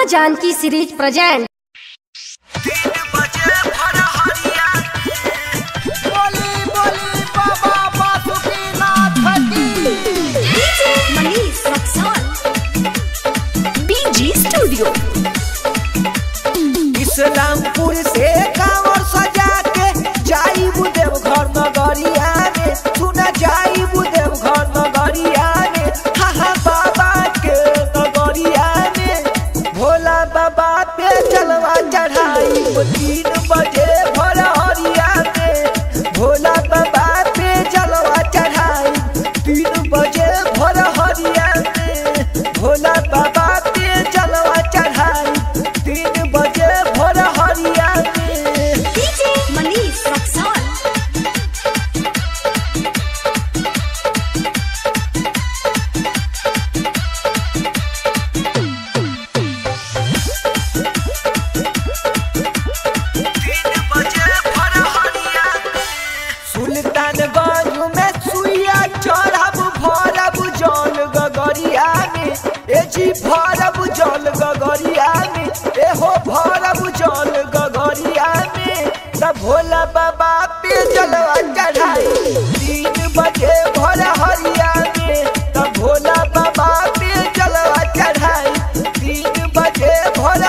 माँ Janaki series present. बोली बोली बाबा बासुकीनाथ की मनीष रक्सौल बीजी स्टूडियो। इस्लामपुर से कांवर तीन बजे सुल्तानगंज में सुइया चढ़ब, भरब जल गगरिया में। ए जी भरब जल गगरिया में ए हो भरब जल गगरिया में। त भोला बाबा पे जलवा चढ़ाई, तीन बजे भोर हरिया में। त भोला बाबा पे जलवा चढ़ाई, तीन बजे भोर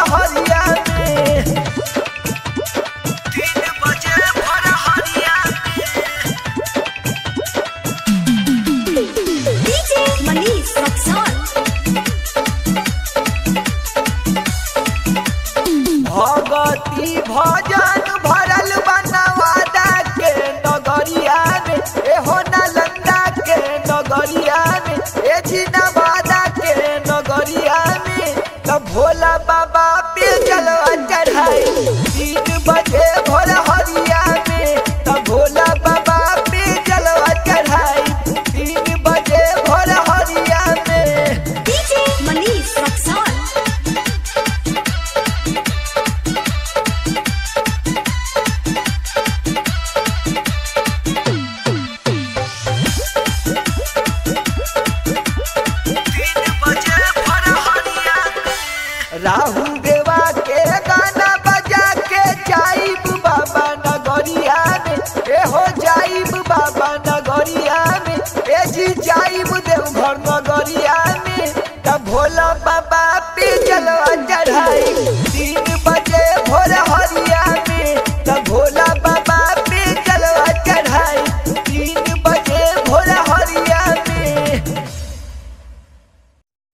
भगती भजन भरल बनवादा के नगरिया में हो नालंदा के नगरिया में ए के नगरिया में तो भोला बाबा पे जलवा चढ़ाई। तीन बजे के गाना बजा के जाइब बाबा नगरिया में। ए हो बाबा नगरिया में। ए जी जाइब देवघर नगरिया